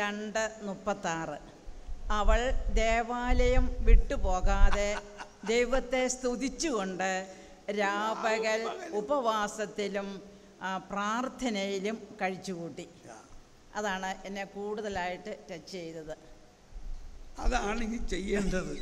രണ്ട് മുപ്പത്താറ്. അവൾ ദേവാലയം വിട്ടുപോകാതെ ദൈവത്തെ സ്തുതിച്ചുകൊണ്ട് രാപകൽ ഉപവാസത്തിലും പ്രാർത്ഥനയിലും കഴിച്ചുകൂട്ടി. അതാണ് എന്നെ കൂടുതലായിട്ട് ടച്ച് ചെയ്തത്. അതാണ് ഇനി ചെയ്യേണ്ടത്.